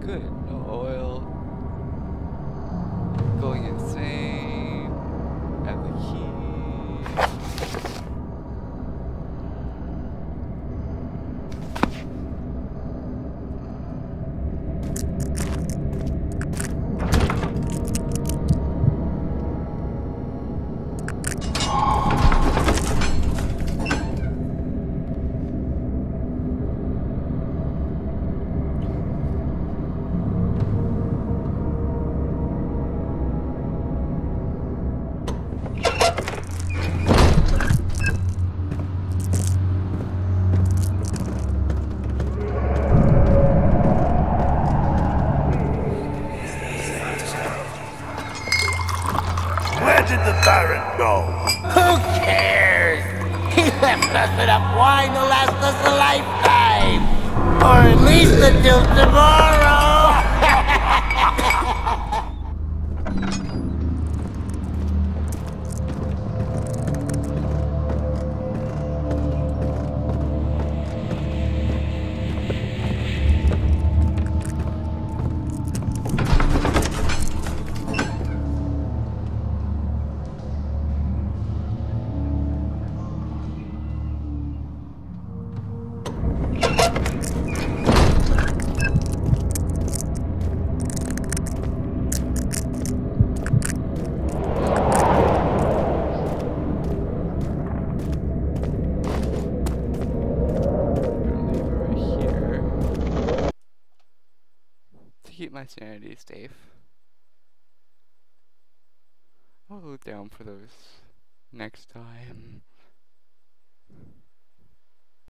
good. No oil. Going insane. Baron go? Who cares? He left us enough wine to last us a lifetime. Or at least until tomorrow. Keep my sanity safe. I'll look down for those next time.